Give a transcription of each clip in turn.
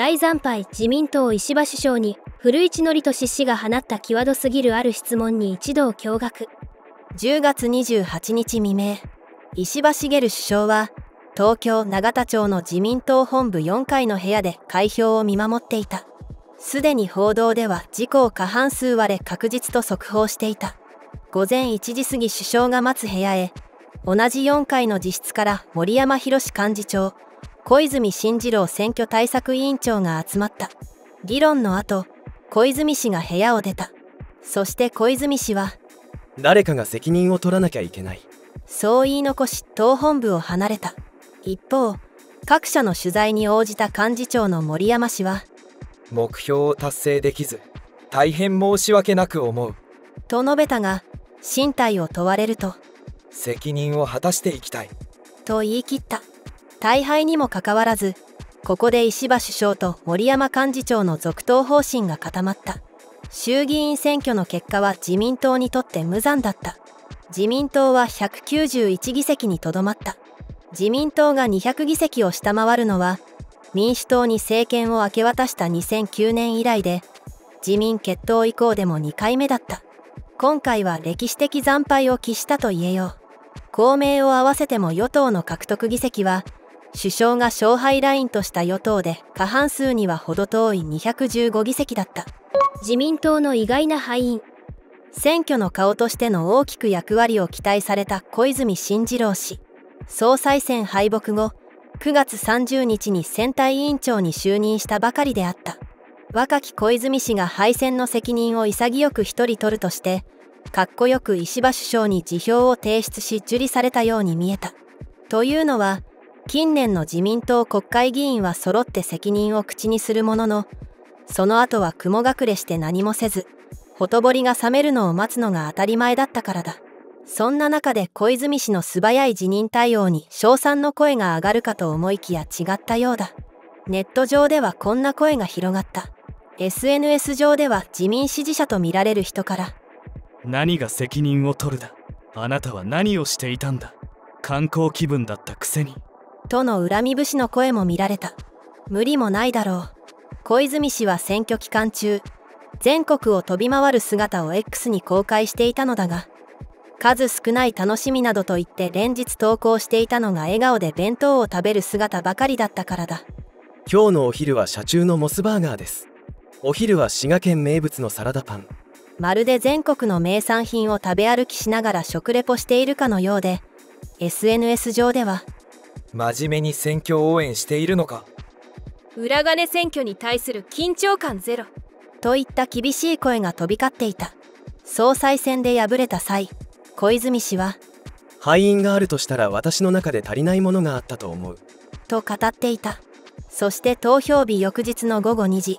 大惨敗自民党石破首相に古市憲寿氏が放った際どすぎるある質問に一同驚愕。10月28日未明石破茂首相は東京永田町の自民党本部4階の部屋で開票を見守っていた。すでに報道では自公過半数割れ確実と速報していた。午前1時過ぎ首相が待つ部屋へ同じ4階の自室から森山博幹事長小泉進次郎選挙対策委員長が集まった。議論の後小泉氏が部屋を出た。そして小泉氏は誰かが責任を取らなきゃいけない。そう言い残し党本部を離れた。一方各社の取材に応じた幹事長の森山氏は目標を達成できず大変申し訳なく思う。と述べたが身体を問われると責任を果たしていきたい。と言い切った大敗にもかかわらずここで石破首相と森山幹事長の続投方針が固まった。衆議院選挙の結果は自民党にとって無残だった。自民党は191議席にとどまった。自民党が200議席を下回るのは民主党に政権を明け渡した2009年以来で自民決闘以降でも2回目だった。今回は歴史的惨敗を喫したと言えよう。公明を合わせても与党の獲得議席は首相が勝敗ラインとした与党で過半数には程遠い215議席だった。自民党の意外な敗因。選挙の顔としての大きく役割を期待された小泉進次郎氏。総裁選敗北後9月30日に選対委員長に就任したばかりであった。若き小泉氏が敗戦の責任を潔く一人取るとしてかっこよく石破首相に辞表を提出し受理されたように見えた。というのは近年の自民党国会議員は揃って責任を口にするもののその後は雲隠れして何もせずほとぼりが冷めるのを待つのが当たり前だったからだ。そんな中で小泉氏の素早い辞任対応に称賛の声が上がるかと思いきや違ったようだ。ネット上ではこんな声が広がった。SNS 上では自民支持者とみられる人から何が責任を取るだ。あなたは何をしていたんだ。観光気分だったくせに。との恨み節の声も見られた。無理もないだろう。小泉氏は選挙期間中全国を飛び回る姿を X に公開していたのだが数少ない楽しみなどと言って連日投稿していたのが笑顔で弁当を食べる姿ばかりだったからだ。今日のお昼は車中のモスバーガーです。お昼は滋賀県名物のサラダパン。まるで全国の名産品を食べ歩きしながら食レポしているかのようで SNS 上では真面目に選挙応援しているのか？裏金選挙に対する緊張感ゼロ。といった厳しい声が飛び交っていた。総裁選で敗れた際小泉氏は敗因があるとしたら私の中で足りないものがあったと思う。と語っていた。そして投票日翌日の午後2時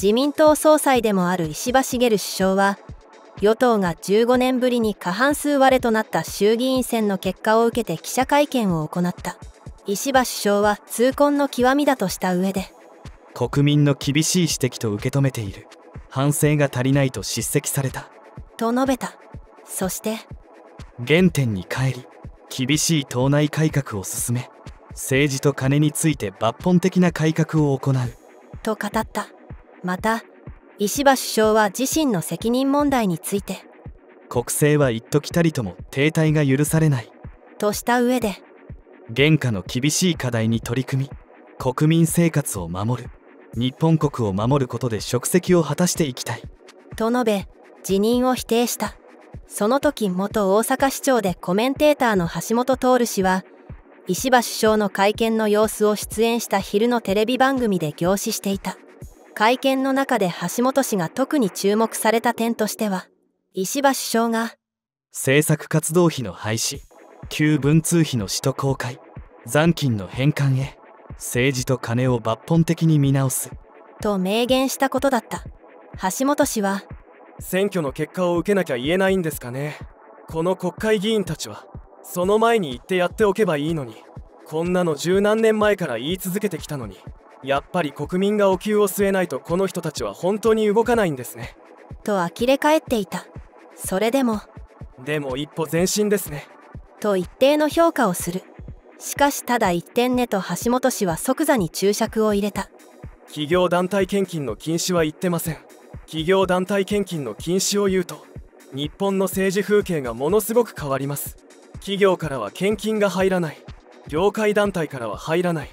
自民党総裁でもある石破茂首相は与党が15年ぶりに過半数割れとなった衆議院選の結果を受けて記者会見を行った石破首相は痛恨の極みだとした上で。国民の厳しい指摘と受け止めている。反省が足りないと叱責された。と述べた。そして。原点に帰り厳しい党内改革を進め政治と金について抜本的な改革を行う。と語った。また石破首相は自身の責任問題について。国政は一時たりとも停滞が許されない。とした上で現下の厳しい課題に取り組み国民生活を守る。日本国を守ることで職責を果たしていきたい。と述べ辞任を否定した。その時元大阪市長でコメンテーターの橋本徹氏は石破首相の会見の様子を出演した昼のテレビ番組で凝視していた。会見の中で橋本氏が特に注目された点としては石破首相が政策活動費の廃止旧文通費の使途公開残金の返還へ政治と金を抜本的に見直す。と明言したことだった。橋本氏は選挙の結果を受けなきゃ言えないんですかね。この国会議員たちはその前に言ってやっておけばいいのにこんなの十何年前から言い続けてきたのにやっぱり国民がお灸を据えないとこの人たちは本当に動かないんですね。と呆れ返っていた。それでもでも一歩前進ですねと一定の評価をする。しかしただ一点ねと橋本氏は即座に注釈を入れた。企業団体献金の禁止は言ってません。企業団体献金の禁止を言うと日本の政治風景がものすごく変わります。企業からは献金が入らない。業界団体からは入らない。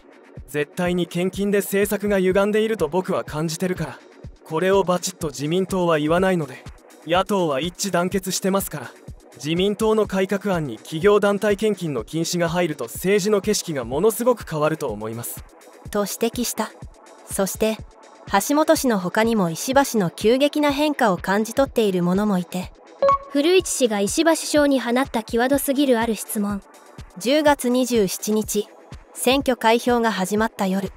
絶対に献金で政策が歪んでいると僕は感じてるから。これをバチッと自民党は言わないので野党は一致団結してますから。自民党の改革案に企業団体献金の禁止が入ると政治の景色がものすごく変わると思います。と指摘した。そして橋本氏の他にも石破氏の急激な変化を感じ取っている者もいて古市氏が石破首相に放った際どすぎるある質問。10月27日選挙開票が始まった夜。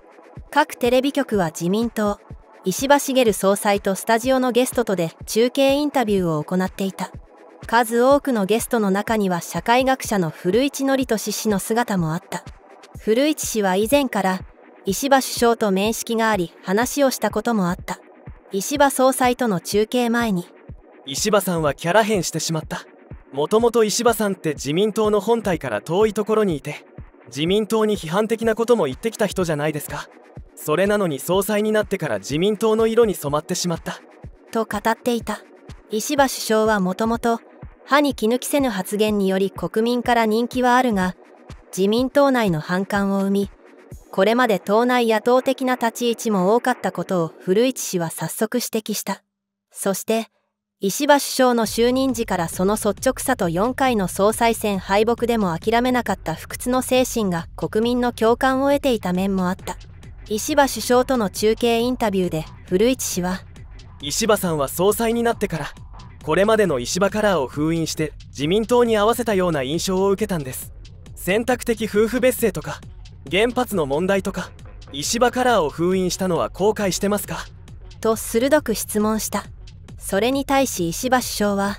各テレビ局は自民党石破茂総裁とスタジオのゲストとで中継インタビューを行っていた。数多くのゲストの中には社会学者の古市憲寿氏の姿もあった。古市氏は以前から石破首相と面識があり話をしたこともあった。石破総裁との中継前に。石破さんはキャラ変してしまった。もともと石破さんって自民党の本体から遠いところにいて自民党に批判的なことも言ってきた人じゃないですか。それなのに総裁になってから自民党の色に染まってしまった。と語っていた。石破首相はもともと歯に衣着せぬ発言により国民から人気はあるが自民党内の反感を生みこれまで党内野党的な立ち位置も多かったことを古市氏は早速指摘した。そして石破首相の就任時からその率直さと4回の総裁選敗北でも諦めなかった不屈の精神が国民の共感を得ていた面もあった。石破首相との中継インタビューで古市氏は石破さんは総裁になってからこれまでの石破カラーを封印して自民党に合わせたような印象を受けたんです。選択的夫婦別姓とか原発の問題とか石破カラーを封印したのは後悔してますか？と鋭く質問した。それに対し石破首相は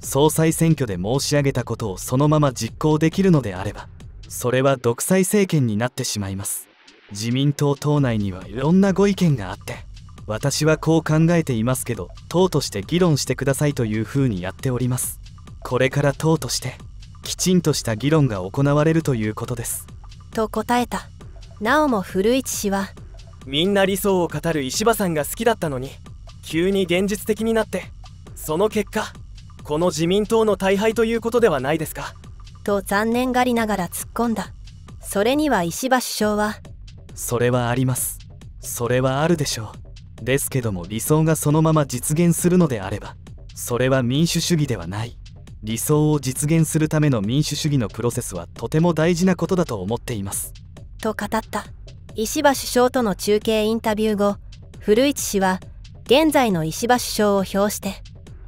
総裁選挙で申し上げたことをそのまま実行できるのであればそれは独裁政権になってしまいます。自民党党内にはいろんなご意見があって私はこう考えていますけど党として議論してくださいというふうにやっております。これから党としてきちんとした議論が行われるということです。と答えた。なおも古市氏はみんな理想を語る石破さんが好きだったのに急に現実的になってその結果この自民党の大敗ということではないですか。と残念がりながら突っ込んだ。それには石破首相はそれはあります。それはあるでしょうですけども理想がそのまま実現するのであればそれは民主主義ではない。理想を実現するための民主主義のプロセスはとても大事なことだと思っています。と語った。石破首相との中継インタビュー後古市氏は現在の石破首相を評して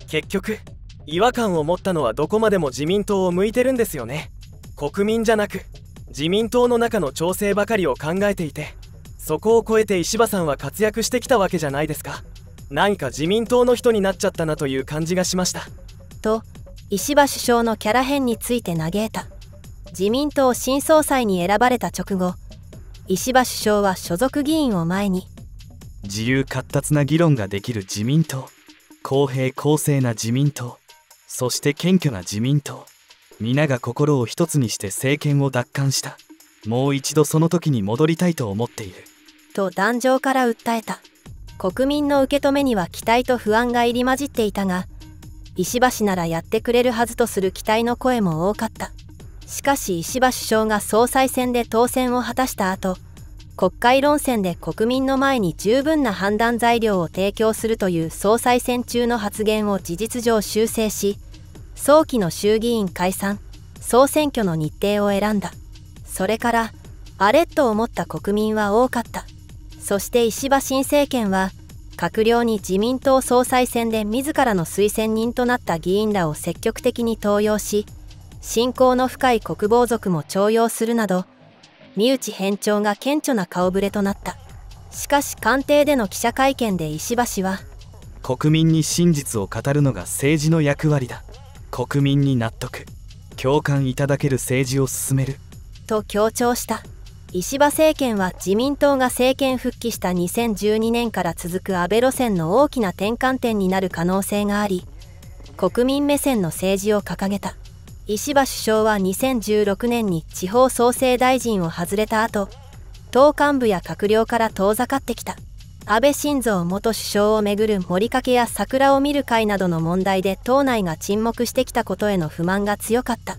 結局違和感を持ったのはどこまでも自民党を向いてるんですよね。国民じゃなく自民党の中の調整ばかりを考えていてそこを超えて石破さんは活躍してきたわけじゃないですか。何か自民党の人になっちゃったなという感じがしました。と石破首相のキャラ変について嘆いた。自民党新総裁に選ばれた直後石破首相は所属議員を前に。自由闊達な議論ができる自民党。公平公正な自民党。そして謙虚な自民党。皆が心を一つにして政権を奪還した。もう一度その時に戻りたいと思っていると壇上から訴えた。国民の受け止めには期待と不安が入り混じっていたが石破氏ならやってくれるはずとする期待の声も多かった。しかし石破首相が総裁選で当選を果たした後国会論戦で国民の前に十分な判断材料を提供するという総裁選中の発言を事実上修正し早期の衆議院解散総選挙の日程を選んだ。それからあれと思った国民は多かった。そして石破新政権は閣僚に自民党総裁選で自らの推薦人となった議員らを積極的に登用し親交の深い国防族も重用するなど身内偏重が顕著な顔ぶれとなった。しかし官邸での記者会見で石破氏は国民に真実を語るのが政治の役割だ。国民に納得共感いただける政治を進める。と強調した石破政権は自民党が政権復帰した2012年から続く安倍路線の大きな転換点になる可能性があり国民目線の政治を掲げた。石破首相は2016年に地方創生大臣を外れた後党幹部や閣僚から遠ざかってきた。安倍晋三元首相をめぐる森かけや桜を見る会などの問題で党内が沈黙してきたことへの不満が強かった。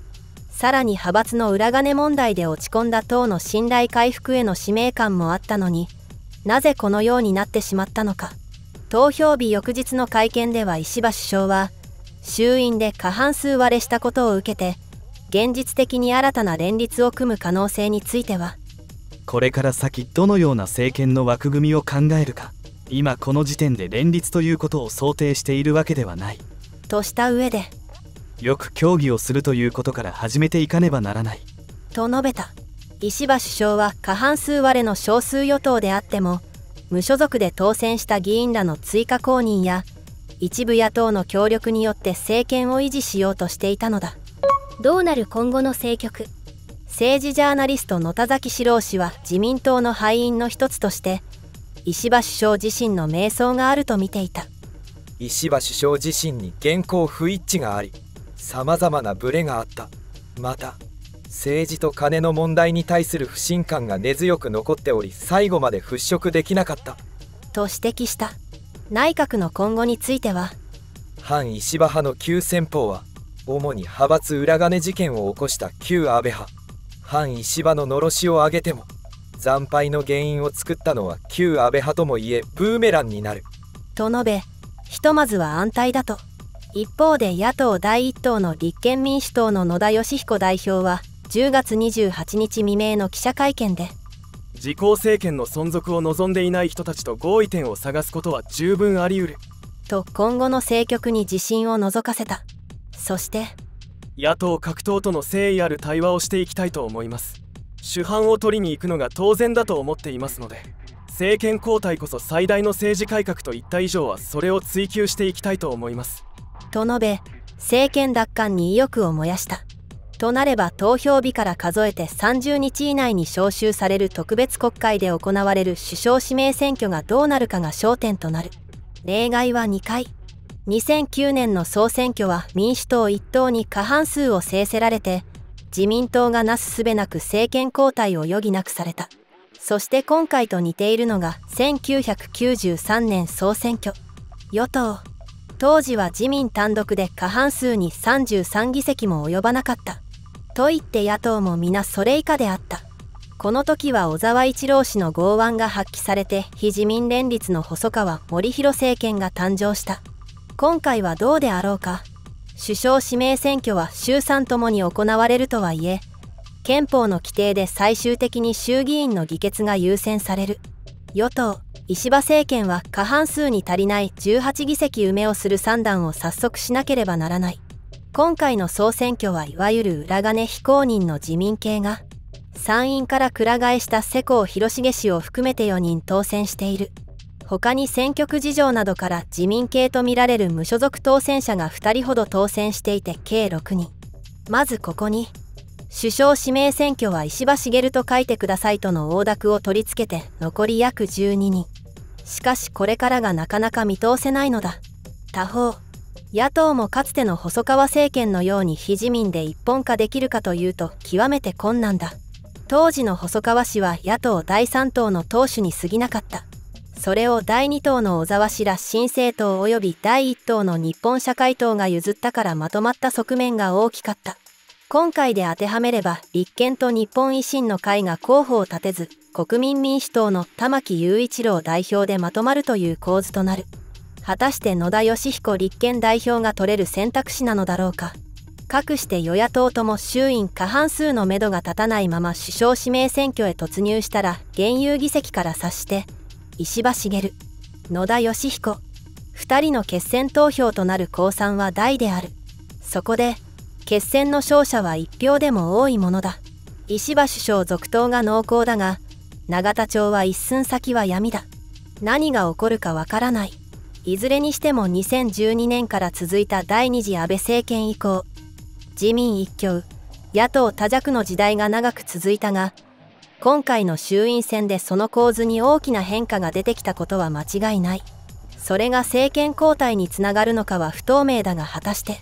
さらに派閥の裏金問題で落ち込んだ党の信頼回復への使命感もあったのになぜこのようになってしまったのか。投票日翌日の会見では石破首相は衆院で過半数割れしたことを受けて現実的に新たな連立を組む可能性についてはこれから先どのような政権の枠組みを考えるか今この時点で連立ということを想定しているわけではない。とした上でよく協議をするということから始めていかねばならない。と述べた。石破首相は過半数割れの少数与党であっても無所属で当選した議員らの追加公認や一部野党の協力によって政権を維持しようとしていたのだ。どうなる今後の政局？政治ジャーナリスト野田崎史郎氏は自民党の敗因の一つとして石破首相自身の迷走があると見ていた。石破首相自身に現行不一致がありさまざまなブレがあった。また政治と金の問題に対する不信感が根強く残っており最後まで払拭できなかった。と指摘した。内閣の今後については。反石破派の旧先鋒は主に派閥裏金事件を起こした旧安倍派。反石破ののろしを上げても惨敗の原因を作ったのは旧安倍派ともいえブーメランになる。と述べひとまずは安泰だと一方で野党第一党の立憲民主党の野田佳彦代表は10月28日未明の記者会見で自公政権の存続を望んでいない人たちと合意点を探すことは十分あり得る。と今後の政局に自信を覗かせた。そして野党各党との誠意ある対話をしていきたいと思います。主犯を取りに行くのが当然だと思っていますので政権交代こそ最大の政治改革といった以上はそれを追求していきたいと思いますと述べ政権奪還に意欲を燃やした。となれば投票日から数えて30日以内に召集される特別国会で行われる首相指名選挙がどうなるかが焦点となる。例外は2回。2009年の総選挙は民主党一党に過半数を制せられて自民党がなすすべなく政権交代を余儀なくされた。そして今回と似ているのが1993年総選挙。与党。当時は自民単独で過半数に33議席も及ばなかった。と言って野党も皆それ以下であった。この時は小沢一郎氏の剛腕が発揮されて非自民連立の細川森弘政権が誕生した。今回はどうであろうか。首相指名選挙は衆参ともに行われるとはいえ憲法の規定で最終的に衆議院の議決が優先される。与党石破政権は過半数に足りない18議席埋めをする算段を早速しなければならない。今回の総選挙はいわゆる裏金非公認の自民系が参院からくら替えした世耕弘成氏を含めて4人当選している。他に選挙区事情などから自民系とみられる無所属当選者が2人ほど当選していて計6人。まずここに首相指名選挙は石破茂と書いてくださいとの大濁を取り付けて残り約12人。しかしこれからがなかなか見通せないのだ。他方野党もかつての細川政権のように非自民で一本化できるかというと極めて困難だ。当時の細川氏は野党第3党の党首に過ぎなかった。それを第2党の小沢氏ら新政党及び第1党の日本社会党が譲ったからまとまった側面が大きかった。今回で当てはめれば立憲と日本維新の会が候補を立てず国民民主党の玉木雄一郎代表でまとまるという構図となる。果たして野田義彦立憲代表が取れる選択肢なのだろうか。かくして与野党とも衆院過半数のめどが立たないまま首相指名選挙へ突入したら現有議席から察して石破茂。野田義彦。2人の決選投票となる公算は大である。そこで決選の勝者は1票でも多いものだ。石破首相続投が濃厚だが永田町は一寸先は闇だ。何が起こるかわからない。いずれにしても2012年から続いた第二次安倍政権以降自民一強野党多弱の時代が長く続いたが今回の衆院選でその構図に大きな変化が出てきたことは間違いない。それが政権交代につながるのかは不透明だが果たして